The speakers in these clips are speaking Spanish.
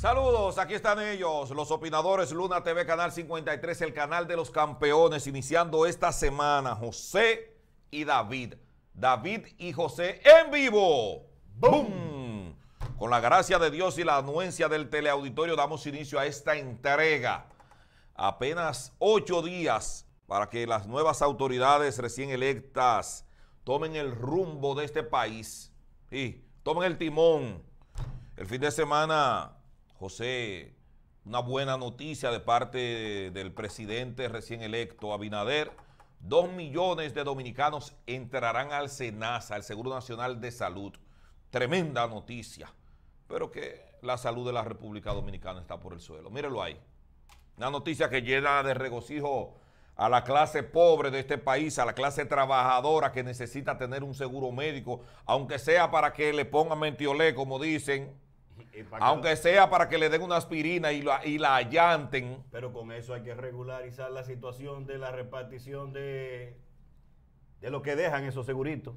Saludos, aquí están ellos, los opinadores Luna TV, Canal 53, el canal de los campeones, iniciando esta semana, José y David. David y José en vivo. ¡Boom! Con la gracia de Dios y la anuencia del teleauditorio damos inicio a esta entrega. Apenas ocho días para que las nuevas autoridades recién electas tomen el rumbo de este país y tomen el timón. El fin de semana José, una buena noticia de parte del presidente recién electo, Abinader. Dos millones de dominicanos entrarán al SENASA, al Seguro Nacional de Salud. Tremenda noticia, pero que la salud de la República Dominicana está por el suelo. Mírelo ahí. Una noticia que llena de regocijo a la clase pobre de este país, a la clase trabajadora que necesita tener un seguro médico, aunque sea para que le pongan mentiolé, como dicen, aunque sea para que le den una aspirina y la, y la allanten. Pero con eso hay que regularizar la situación de la repartición de, de lo que dejan esos seguritos.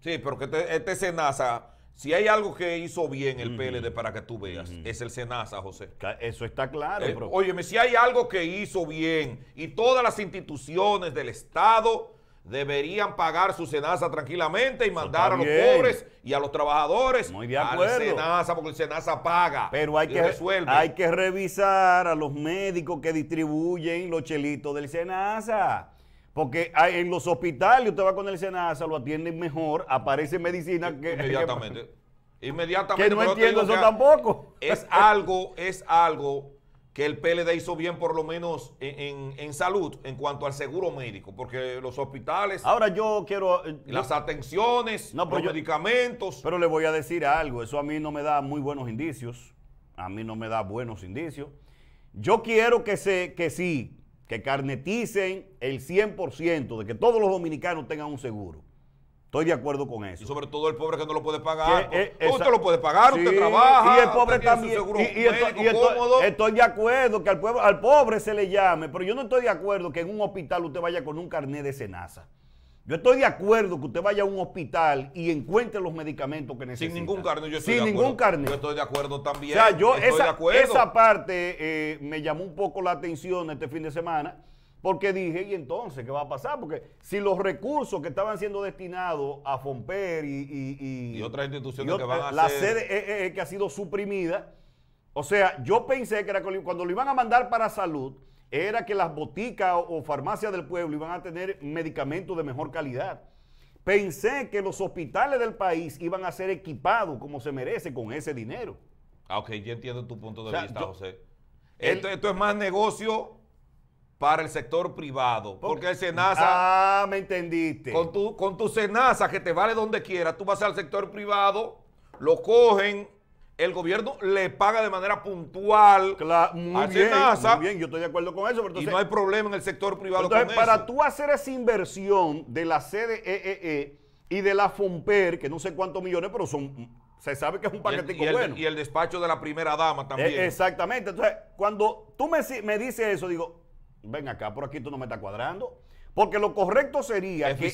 Sí, pero que este, este Senasa, si hay algo que hizo bien el PLD para que tú veas, es el Senasa, José. Eso está claro. Eh, óyeme, si hay algo que hizo bien y todas las instituciones del Estado deberían pagar su cenaza tranquilamente y mandar a los pobres y a los trabajadores Muy de acuerdo. al cenaza porque el cenaza paga pero hay y que, resuelve. hay que revisar a los médicos que distribuyen los chelitos del cenaza porque hay- en los hospitales usted va con el cenaza lo atienden mejor aparece medicina que inmediatamente que, inmediatamente no pero te entiendo eso que tampoco es algo es algo que el PLD hizo bien por lo menos en, en- en salud en cuanto al seguro médico porque los hospitales ahora yo quiero eh, las atenciones No, los yo- medicamentos Pero le voy a decir algo, eso a mí no me da muy buenos indicios, a mí no me da buenos indicios. Yo quiero que, se, que sí, que carneticen el 100% de que todos los dominicanos tengan un seguro. Estoy de acuerdo con y eso. sobre todo el pobre que no lo puede pagar Que, eh, usted lo puede pagar usted Sí, trabaja Y el pobre usted también. y- y estoy, y de acuerdo que al, pueblo, al pobre se le llame, pero yo no estoy de acuerdo que en un hospital usted vaya con un carnet de cenaza. Yo estoy de acuerdo que usted vaya a un hospital y encuentre los medicamentos que necesita. sin ningún carnet yo estoy Sin de ningún acuerdo. carnet. yo estoy de acuerdo O también sea, yo estoy de esa, acuerdo esa parte eh, me llamó un poco la atención este fin de semana, porque dije, ¿y entonces qué va a pasar? Porque si los recursos que estaban siendo destinados a Fomper y, y, y- Y otras instituciones y que van a la hacer- sede CDE que ha sido suprimida, o sea, yo pensé que era cuando lo iban a mandar para salud, era que las boticas o, o farmacias del pueblo iban a tener medicamentos de mejor calidad. Pensé que los hospitales del país iban a ser equipados como se merece con ese dinero. Ah, ok, yo entiendo tu punto de O sea, vista, yo- José. el- esto es más negocio para el sector privado. Porque el SENASA, Ah, me entendiste. con, tu, con tu SENASA, que te vale donde quiera, tú vas al sector privado, lo cogen, el gobierno le paga de manera puntual Cla- muy al bien, SENASA, muy bien, yo estoy de acuerdo con eso. Pero y no hay problema en el sector privado entonces, con para eso. tú hacer esa inversión de la CDEE y de la FOMPER, que no sé cuántos millones, pero son, se sabe que es un paquetico y el- bueno. y el despacho de la primera dama también. Eh, exactamente. Entonces, cuando tú me, me dices eso, digo, ven acá, por aquí tú no me estás cuadrando. Porque lo correcto sería que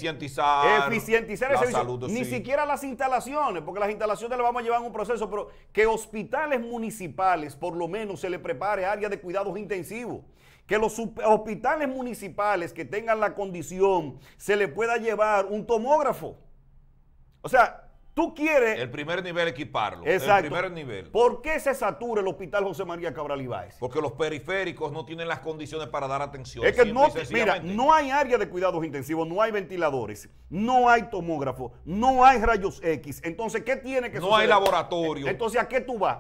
Eficientizar la el servicio. salud, Ni sí. siquiera las instalaciones, porque las instalaciones las vamos a llevar un proceso, pero que hospitales municipales por lo menos se le prepare área de cuidados intensivos. Que los hospitales municipales que tengan la condición se le pueda llevar un tomógrafo. O sea, tú quieres... El primer nivel equiparlo. Exacto. El primer nivel. ¿Por qué se satura el hospital José María Cabral Ibáez? Porque los periféricos no tienen las condiciones para dar atención. Es que no, mira, no hay área de cuidados intensivos, no hay ventiladores, no hay tomógrafo, no hay rayos X. Entonces, ¿qué tiene que No suceder? hay laboratorio. Entonces, ¿a qué tú vas?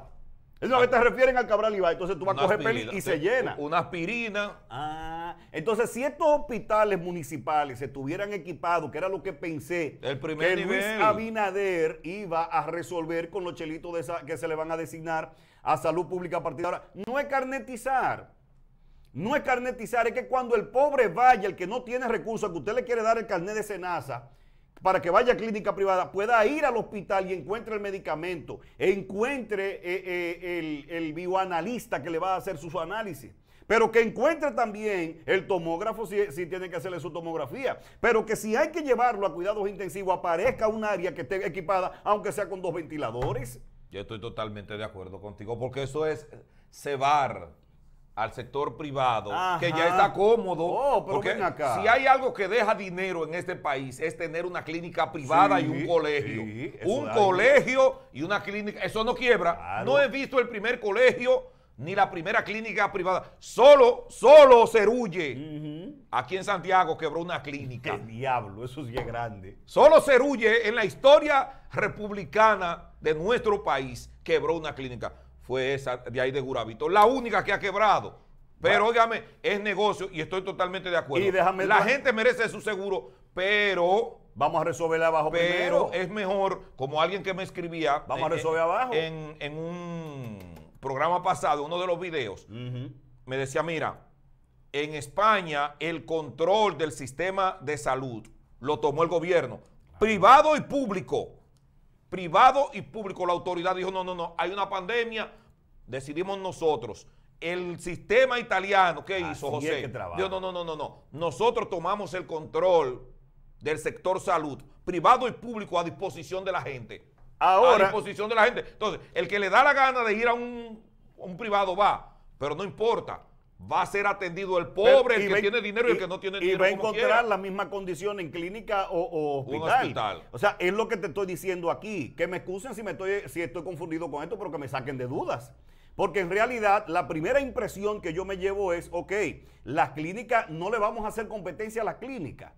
Es lo que te refieren al Cabral Ibáez. Entonces, tú vas a coger peli y se llena. Una aspirina. Ah, Entonces, si estos hospitales municipales estuvieran equipados, que era lo que pensé, El primer que Luis. Abinader iba a resolver con los chelitos de esa- que se le van a designar a salud pública a partir de ahora, no es carnetizar. No es carnetizar, es que cuando el pobre vaya, el que no tiene recursos, que usted le quiere dar el carnet de cenaza para que vaya a clínica privada, pueda ir al hospital y encuentre el medicamento, encuentre eh, eh, el, bioanalista que le va a hacer su, su análisis. Pero que encuentre también el tomógrafo si, si tiene que hacerle su tomografía. Pero que si hay que llevarlo a cuidados intensivos, aparezca un área que esté equipada, aunque sea con dos ventiladores. Yo estoy totalmente de acuerdo contigo, porque eso es cebar al sector privado, Ajá. que ya está cómodo. Oh, porque acá. si hay algo que deja dinero en este país, es tener una clínica privada Sí, y un colegio. sí, un colegio y una clínica. Eso no quiebra. Claro. No he visto el primer colegio ni la primera clínica privada. Solo, solo Cerulle. Aquí en Santiago quebró una clínica. ¡Qué diablo! Eso sí es grande. Solo Cerulle en la historia republicana de nuestro país quebró una clínica. Fue esa de ahí de Guravito. La única que ha quebrado. Pero óigame, es negocio y estoy totalmente de acuerdo. Y déjame- la gente merece su seguro, pero, Vamos a resolver abajo pero primero. es mejor, como alguien que me escribía. Vamos a en- resolver abajo. En, en un programa pasado, uno de los videos, me decía, mira, en España el control del sistema de salud lo tomó el gobierno, privado y público. Privado y público. La autoridad dijo, no, no, no, hay una pandemia, decidimos nosotros. El sistema italiano, ¿qué Así hizo José? que. Dijo, no, no, no, no, no. Nosotros tomamos el control del sector salud, privado y público a disposición de la gente a Ahora, disposición de la gente. Entonces, el que le da la gana de ir a un, a un privado va, pero no importa. Va a ser atendido el pobre, pero- y el que tiene dinero y, el que no tiene y dinero. va a encontrar la misma condición en clínica o, hospital. hospital. O sea, es lo que te estoy diciendo aquí. Que me excusen si, me estoy, si estoy confundido con esto, pero que me saquen de dudas. Porque en realidad la primera impresión que yo me llevo es, ok, las clínicas, no le vamos a hacer competencia a las clínicas.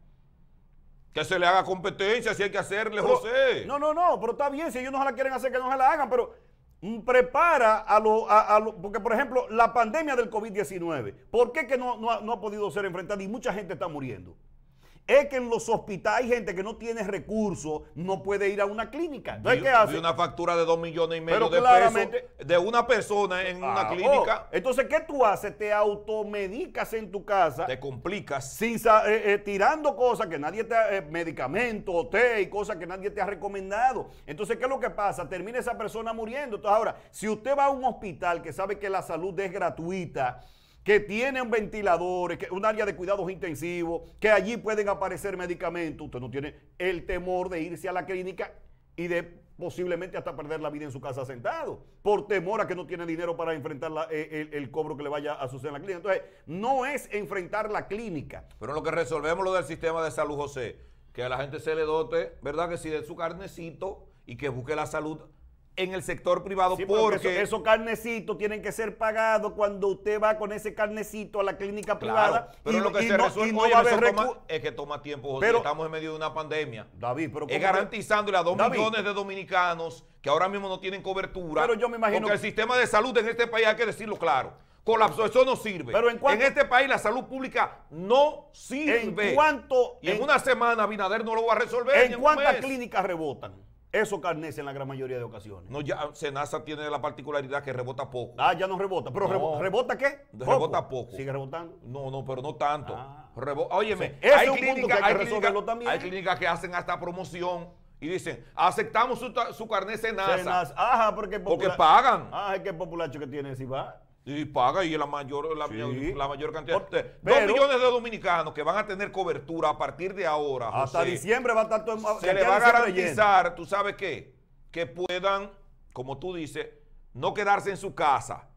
Que se le haga competencia si hay que hacerle, Pero- José. No, no, no, pero está bien, si ellos no se la quieren hacer, que no se la hagan, pero prepara a lo, a, a lo- porque por ejemplo, la pandemia del COVID-19, ¿por qué que no, no no ha podido ser enfrentada y mucha gente está muriendo? Es que en los hospitales hay gente que no tiene recursos, no puede ir a una clínica. Entonces, ¿qué hace? una factura de dos millones y medio Pero de claramente- pesos de una persona en una clínica. oh, Entonces, ¿qué tú haces? Te automedicas en tu casa. Te complicas. sin eh, eh, tirando cosas que nadie te ha, eh, medicamentos, té y cosas que nadie te ha recomendado. Entonces, ¿qué es lo que pasa? Termina esa persona muriendo. Entonces, ahora, si usted va a un hospital que sabe que la salud es gratuita, que tiene un ventilador, que un área de cuidados intensivos, que allí pueden aparecer medicamentos, usted no tiene el temor de irse a la clínica y de posiblemente hasta perder la vida en su casa sentado, por temor a que no tiene dinero para enfrentar eh, el, el cobro que le vaya a suceder en la clínica. Entonces, no es enfrentar la clínica. Pero lo que resolvemos lo del sistema de salud, José, que a la gente se le dote, ¿verdad? Que si de su carnecito y que busque la salud en el sector privado Sí, porque eso- esos carnecitos tienen que ser pagados cuando usted va con ese carnecito a la clínica Claro, privada. pero y, lo que y se no, resuelve no eso recu- es que toma tiempo, José. Pero- estamos en medio de una pandemia. David, pero Es ¿cómo que- garantizándole a dos David, millones de dominicanos que ahora mismo no tienen cobertura. Pero yo me imagino Porque el sistema de salud en este país, hay que decirlo claro, colapsó. Eso no sirve. Pero en cuanto- este país la salud pública no sirve. En cuanto- Y en, en- una semana Binader no lo va a resolver. ¿En cuántas clínicas rebotan? Esos carnets en la gran mayoría de ocasiones. No, ya Senasa tiene la particularidad que rebota poco. Ah, ya no rebota. ¿Pero No. rebo- rebota qué? Rebota poco. Sigue rebotando. No, no, pero no tanto. Ah. Rebo- Óyeme, Sí, ese hay, clínicas, que hay que hay, también. hay clínicas que hacen hasta promoción y dicen, aceptamos su, su carnet Senasa. Ajá, porque, pagan. Ah, es que populacho que tiene si va. Y paga y la mayor, la, Sí. mayor- la mayor cantidad. Pero- dos millones de dominicanos que van a tener cobertura a partir de ahora. Hasta diciembre va a estar todo Se le va a lleno. garantizar, ¿tú sabes qué? Que puedan, como tú dices, no quedarse en su casa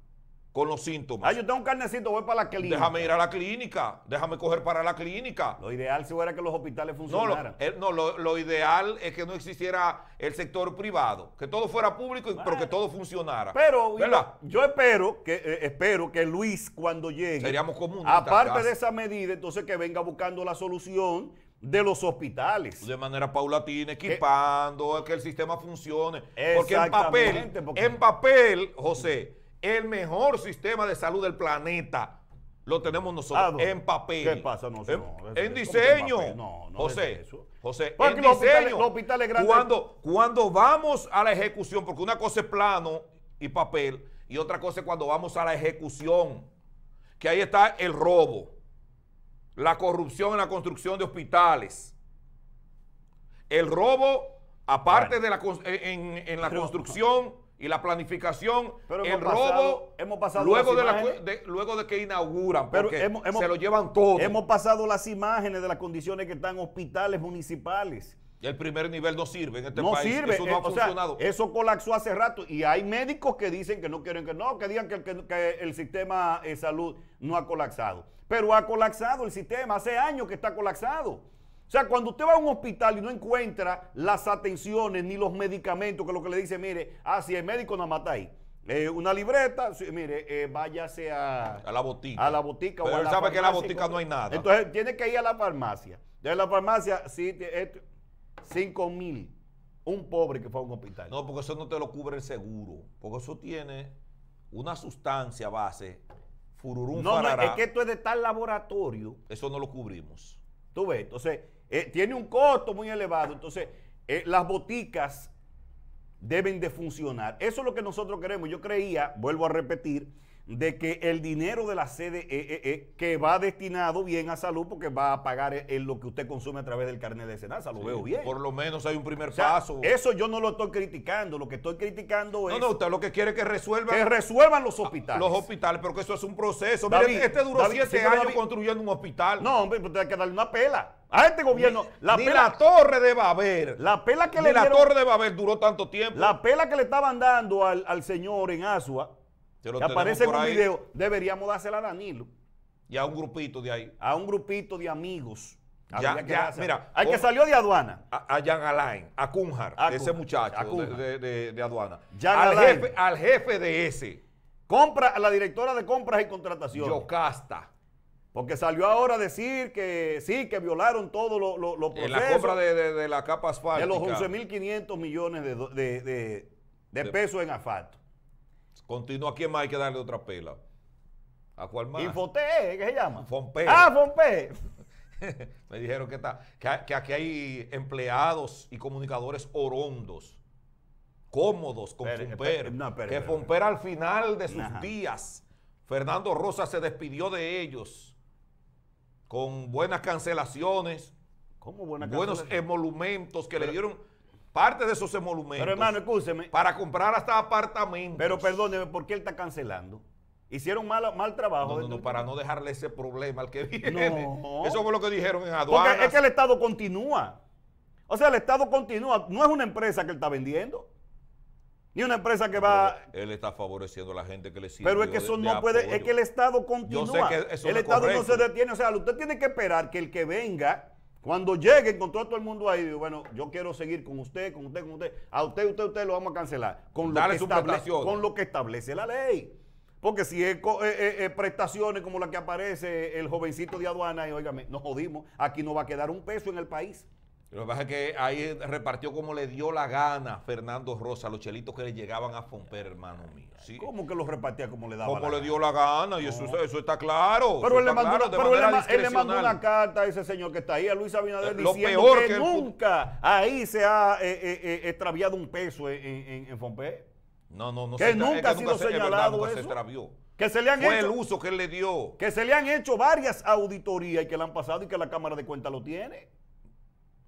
con los síntomas. Ah, yo tengo un carnecito, voy para la clínica. Déjame ir a la clínica, déjame coger para la clínica. Lo ideal si fuera que los hospitales No, lo, funcionaran. no, lo, lo ideal es que no existiera el sector privado, que todo fuera público, y- pero que todo funcionara. Pero ¿verdad? yo, yo espero que eh, espero que Luis cuando llegue, Seríamos comunistas, aparte de esa medida, entonces que venga buscando la solución de los hospitales. de manera paulatina, equipando, que el sistema funcione. Porque en Exactamente, papel, porque- en papel, José, el mejor sistema de salud del planeta lo tenemos nosotros ¿A dónde? en papel. ¿Qué pasa? No, en, no, en ¿cómo que en diseño. papel? No, no José, es eso. José, Porque en los hospitales- diseño. los hospitales grandes- Cuando, cuando vamos a la ejecución, porque una cosa es plano y papel, y otra cosa es cuando vamos a la ejecución, que ahí está el robo, la corrupción en la construcción de hospitales, el robo, aparte Bueno. de la, en, en la Pero- construcción y la planificación, Pero el robo, hemos pasado luego, de la luego de que inauguran, Pero porque hemos- hemos- se lo llevan todo. Hemos pasado las imágenes de las condiciones que están hospitales municipales. el primer nivel no sirve en este no país. sirve. Eso no eh, ha sea, funcionado. eso colapsó hace rato. Y hay médicos que dicen que no quieren que no, que digan que, el- que- que el sistema de salud no ha colapsado. Pero ha colapsado el sistema. Hace años que está colapsado. O sea, cuando usted va a un hospital y no encuentra las atenciones ni los medicamentos, que lo que le dice, mire, ah, si el médico nada mata ahí. Eh, una libreta, mire, eh, váyase a, a la botica. a la botica Pero o a él la sabe que en la botica no hay nada. Entonces tiene que ir a la farmacia. De la farmacia, sí, 5 mil. Un pobre que fue a un hospital. No, porque eso no te lo cubre el seguro. Porque eso tiene una sustancia base, fururum No, no, es que esto es de tal laboratorio. Eso no lo cubrimos. Tú ves, entonces, eh, tiene un costo muy elevado. Entonces, eh, las boticas deben de funcionar. Eso es lo que nosotros queremos. Yo creía, vuelvo a repetir, de que el dinero de la sede eh, eh, eh, que va destinado bien a salud porque va a pagar eh, lo que usted consume a través del carnet de Senasa, lo veo bien. Por lo menos hay un primer O sea, paso. Eso yo no lo estoy criticando, lo que estoy criticando no, es no, usted lo que quiere es que resuelvan que resuelvan los hospitales. los hospitales, pero que eso es un proceso. David, Mire, este duró David, siete años David- construyendo un hospital. No, hombre, pues hay que darle una pela. A este gobierno, la Ni pela, la torre de Babel. la pela que ni le la dieron- torre de Babel duró tanto tiempo. La pela que le estaban dando al, al señor en Asua, que aparece en un ahí. video, deberíamos dársela a Danilo, Y a un grupito de ahí. a un grupito de amigos. Ya, que ya, mira, Al que salió de aduana. a, a Jan Alain, a Cunjar, A ese muchacho a de, de- de- de aduana. Jan al, Alain. jefe, al jefe de ese, Compra a la directora de compras y contrataciones. Yocasta, Porque salió ahora a decir que sí, que violaron todos los los en procesos la compra de, de- de la capa de asfáltica. los 11.500 millones de, de- de- de De- pesos en asfalto. Continúa, ¿a quién más hay que darle otra pela? ¿A cuál más? Infote, ¿qué se llama? Fonpe. Ah, Fonpe. Me dijeron que, está, que, aquí hay empleados y comunicadores orondos, cómodos con Fomper. no, que Fomper al final de sus días, Fernando Rosa se despidió de ellos con buenas cancelaciones, ¿Cómo buena buenos emolumentos que le dieron parte de esos emolumentos Pero hermano, escúcheme. para comprar hasta apartamentos. Pero perdóneme, ¿por qué él está cancelando? Hicieron mal, mal trabajo. No, no, para no dejarle ese problema al que viene. No. Eso fue lo que dijeron en aduanas. Porque es que el Estado continúa. O sea, el Estado continúa. No es una empresa que él está vendiendo. Ni una empresa que va... Él está favoreciendo a la gente que le sirve. Pero es que eso no puede, es que el Estado continúa. que eso el Estado no se detiene. O sea, usted tiene que esperar que el que venga, cuando llegue, encontró a todo el mundo ahí, digo, bueno, yo quiero seguir con usted, con usted, con usted. A usted, usted, usted lo vamos a cancelar. Con lo, Dale que, sus estable- prestaciones. con lo que establece la ley. Porque si es eh, eh, eh, prestaciones como la que aparece el jovencito de aduana, y óigame, nos jodimos, aquí no va a quedar un peso en el país. Lo que pasa es que ahí repartió como le dio la gana Fernando Rosa, los chelitos que le llegaban a Fomper, hermano mío. ¿sí? ¿Cómo que lo repartía como le daba Como le gana? dio la gana, y eso, eso está claro. Pero, él le, está claro, una- pero él, le, él mandó una carta a ese señor que está ahí, a Luis Abinader, lo diciendo peor que, nunca ahí se ha eh, eh, eh, extraviado un peso en, en, en Fompe. No, no, no. Que se nunca ha sido se- es verdad, señalado nunca se. Que se le han Fue el uso que él le dio. que se le han hecho varias auditorías y que le han pasado y que la Cámara de Cuentas lo tiene.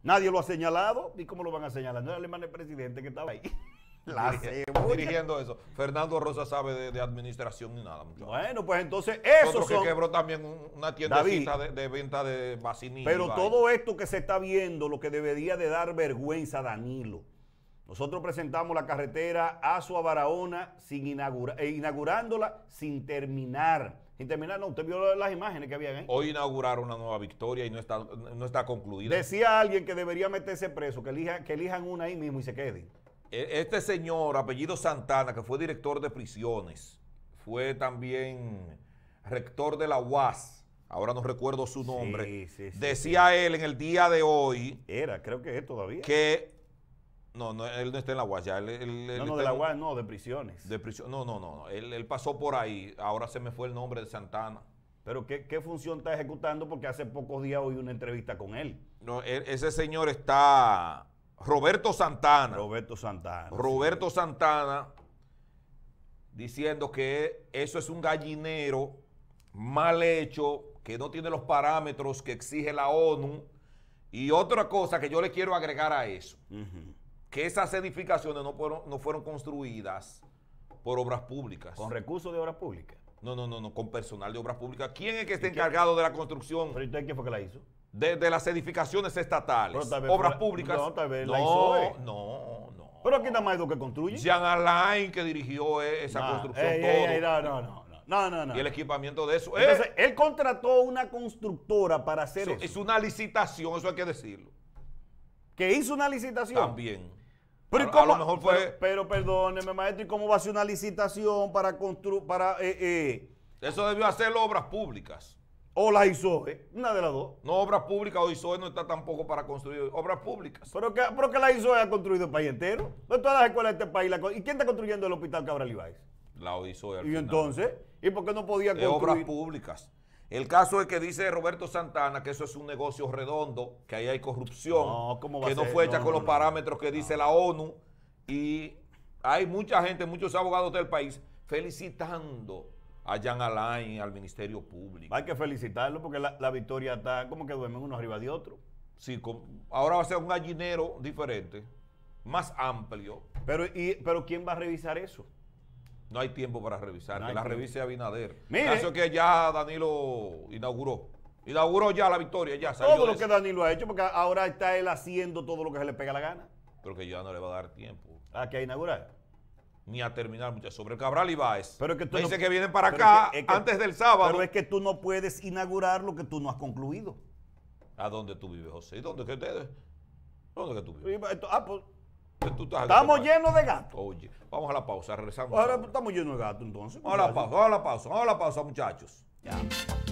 Nadie lo ha señalado. ¿Y cómo lo van a señalar? No era el hermano del presidente que estaba ahí. La cebolla. dirigiendo eso. Fernando Rosa sabe de, de administración ni nada. muchacho. Bueno, pues entonces Otro eso que son... quebró también un- una tiendecita de, de venta de vacinillos. Pero todo esto que se está viendo, lo que debería de dar vergüenza a Danilo. Nosotros presentamos la carretera Azua Barahona sin inaugura- eh, inaugurándola sin terminar. Sin terminar, no, usted vio las imágenes que habían ahí. Hoy inauguraron una nueva victoria y no está, no está concluida. Decía alguien que debería meterse preso, que, elija- que elijan una ahí mismo y se queden. E- Este señor, apellido Santana, que fue director de prisiones, fue también rector de la UAS, ahora no recuerdo su nombre, Sí, sí, sí, decía él en el día de hoy Era, creo que es todavía. que... No, no, él no está en la UAS ya. Él, él- él no, no, de la en- UAS, no, de prisiones. de prisión. No, no, no, no. Él, él pasó por ahí. Ahora se me fue el nombre de Santana. Pero ¿qué, qué función está ejecutando? Porque hace pocos días oí una entrevista con él. No, e- ese señor está Roberto Santana. Roberto Santana. Roberto Santana diciendo que eso es un gallinero mal hecho, que no tiene los parámetros que exige la ONU. Y otra cosa que yo le quiero agregar a eso, Ujú. Que esas edificaciones no fueron, no fueron construidas por obras públicas. Con recursos de obras públicas. No, no, no, no, con personal de obras públicas. ¿Quién es que está encargado de la construcción Pero ¿y usted quién fue que la hizo? de, de las edificaciones estatales? Obras la- públicas. no, tal vez la no, hizo no, no. Pero aquí nada más dos que construyen. Jean Alain que dirigió e- esa Nah, construcción ey, todo. ey, ey, no, no, no, no, no, no, no. Y el equipamiento de eso. Entonces, Eh, él contrató una constructora para hacer eso eso. es una licitación, eso hay que decirlo. Que hizo una licitación. También. Pero, ¿y a, a cómo- lo mejor fue. pero, pero perdóneme, maestro, ¿y cómo va a ser una licitación para construir, para, eh, eh, eso debió hacerlo obras públicas. o la hizo, eh? Una de las dos. No obras públicas, hoy SOE no está tampoco para construir obras públicas. Pero que, pero que la hizo ha construido el país entero. No todas las escuelas de este país. la ¿Y quién está construyendo el hospital Cabral Ibáez? La OISOE al Y final. entonces, ¿y por qué no podía de obras construir? públicas. El caso es que dice Roberto Santana que eso es un negocio redondo, que ahí hay corrupción, No, ¿cómo va que a no ser? fue hecha No, con no, los parámetros que dice la ONU y hay mucha gente, muchos abogados del país felicitando a Jean Alain y al Ministerio Público. Hay que felicitarlo porque la, la victoria está como que duermen uno arriba de otro. Sí, con- ahora va a ser un gallinero diferente, más amplio. Pero, y, pero ¿quién va a revisar eso? No hay tiempo para revisar, No que la tiempo. revise Abinader. Mire. El caso que ya Danilo inauguró. Inauguró ya la victoria, ya salió Todo lo que. Danilo ha hecho, porque ahora está él haciendo todo lo que se le pega la gana. pero que ya no le va a dar tiempo ¿A que a inaugurar? ni a terminar muchas sobre Cabral y Báez. Pero es que tú no- dice que vienen para acá es que- es que- antes del sábado. Pero es que tú no puedes inaugurar lo que tú no has concluido. ¿A dónde tú vives, José? ¿Y dónde que ustedes? ¿Dónde que tú vives? Esto- ah, pues, tú estás en estamos llenos de gatos. Oye, vamos a la pausa, regresamos. Ahora ahora. estamos llenos de gatos entonces. Vamos a la pausa, vamos a la pausa, vamos a la pausa, muchachos. Ya.